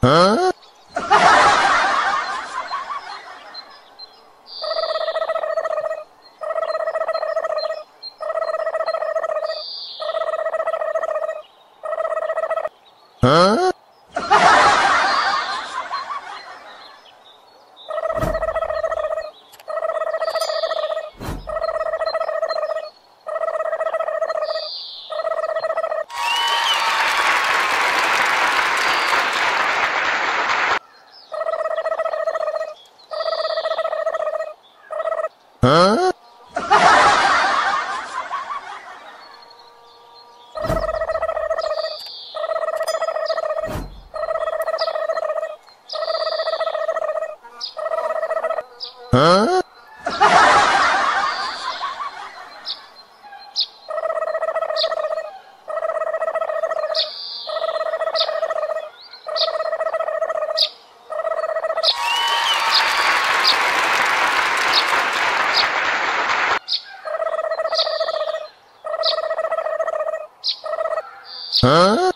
Huh? Huh? Huh? Huh? huh?